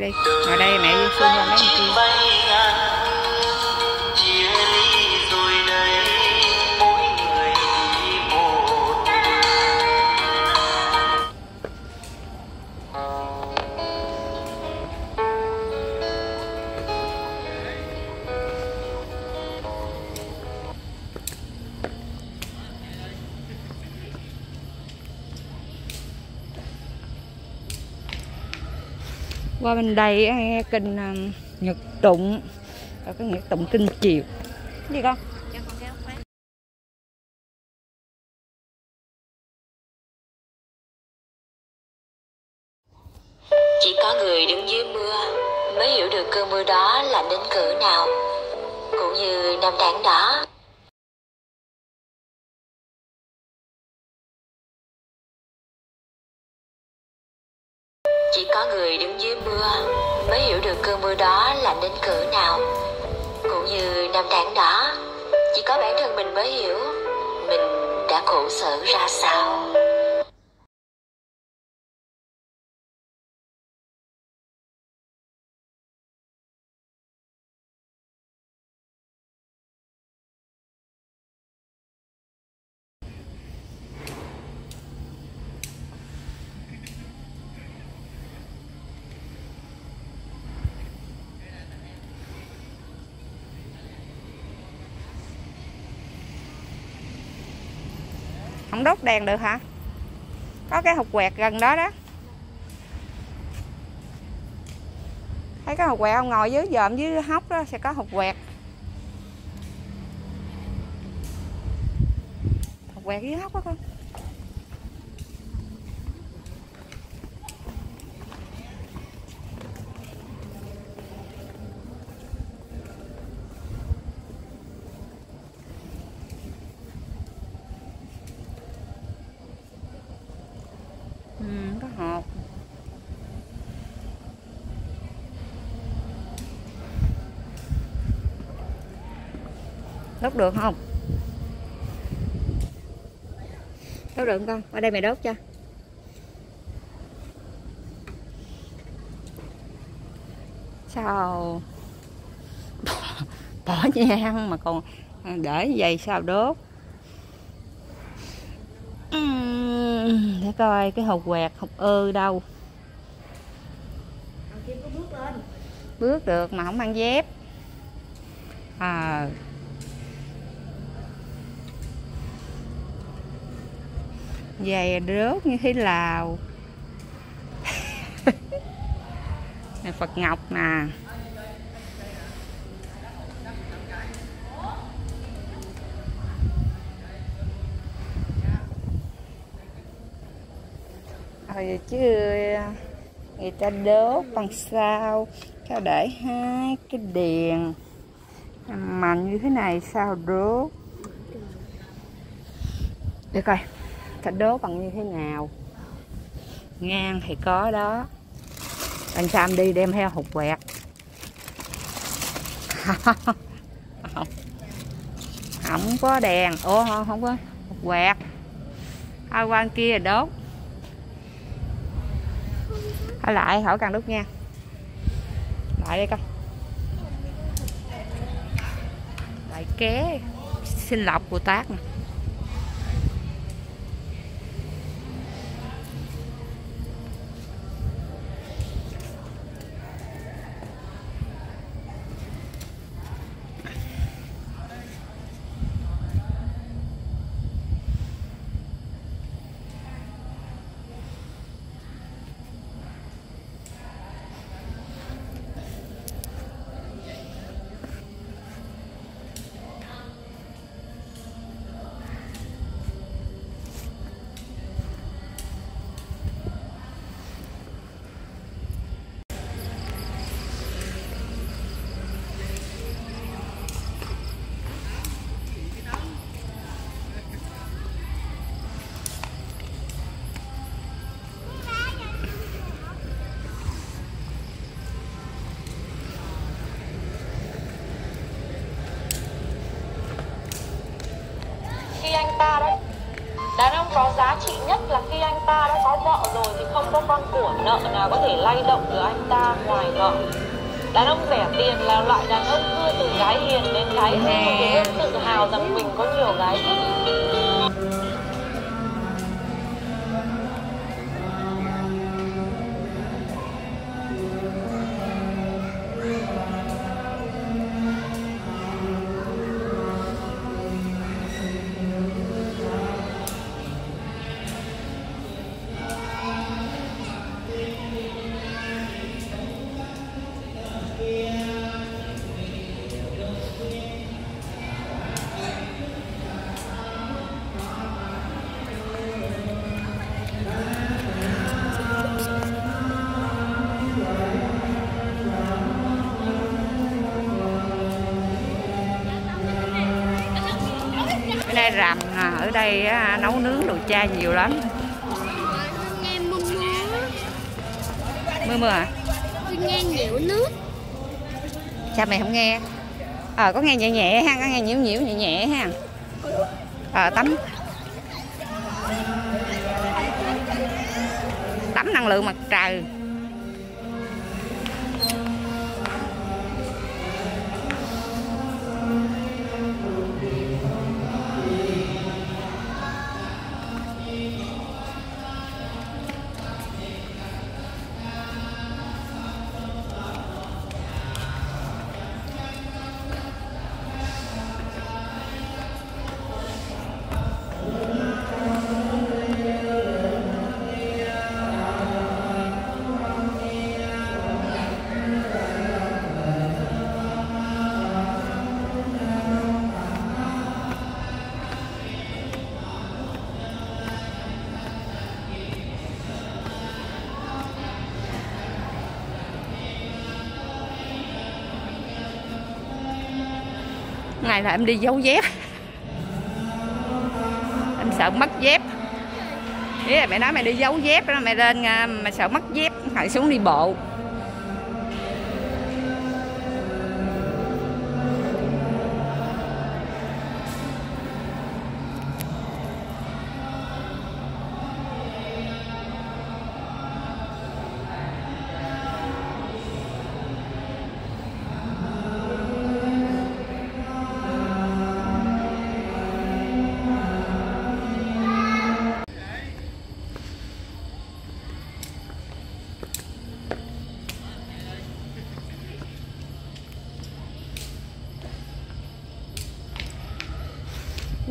đây đi ngồi đây qua bên đây ờ, nghe kinh ờ, nhật tụng có cái nhật tụng kinh chiều đi con Chỉ có người đứng dưới mưa mới hiểu được cơn mưa đó là đến cỡ nào. Cũng như năm tháng đó, chỉ có người đứng dưới mưa mới hiểu được cơn mưa đó lạnh đến cỡ nào. Cũng như năm tháng đó, chỉ có bản thân mình mới hiểu mình đã khổ sở ra sao. Không đốt đèn được hả? Có cái hộp quẹt gần đó đó. Thấy cái hộp quẹt không? Ngồi dưới dòm dưới hốc đó sẽ có hộp quẹt. Hộp quẹt dưới hốc đó con ừ, có hộp đốt được không? Đốt được không con? Qua đây mày đốt cho. Sao? Bỏ nhang mà còn để vậy sao đốt? Để coi cái hộp quẹt hộp ơ đâu. Bước được mà không mang dép. À về rớt như thế lào này, phật ngọc nè. Rồi chứ ờ, người ta đốt bằng sao? Sao để hai cái đèn mà như thế này, sao đốt? Để coi ta đố bằng như thế nào? Ngang thì có đó. Anh Sam đi đem theo hộp quẹt. Không không có đèn. Ô không, không có hụt quẹt. À, Hai quan kia đốt. Hỏi lại hỏi cần đúc nha. Lại đây coi. Lại ké. Xin lọc của tác nè. là khi anh ta đã có vợ rồi thì không có con của nợ nào có thể lay động được anh ta ngoài vợ đàn ông rẻ tiền là loại đàn ông cưa từ gái hiền đến gái hề tự hào rằng mình có nhiều gái thích đây nấu nướng đồ chay nhiều lắm. Mưa mưa mưa mưa à? Tôi nghe nhiễu nước. Sao mày không nghe? Ờ có nghe nhẹ nhẹ ha có nghe nhiễu nhiễu nhẹ nhẹ ha. Ờ tắm. Tắm năng lượng mặt trời này là em đi giấu dép. Em sợ mất dép. Ý là mẹ nói mày đi giấu dép đó, mày lên mà mày sợ mất dép hãy xuống đi bộ.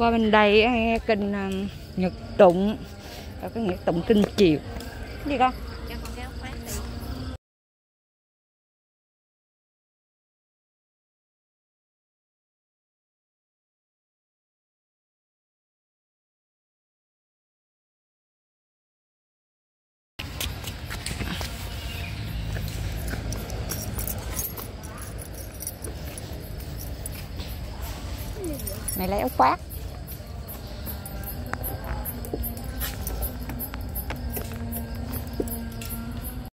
Qua bên đây kênh nghe kinh nhật tụng, có cái nhật tụng kinh chiều gì con mày lấy áo khoác.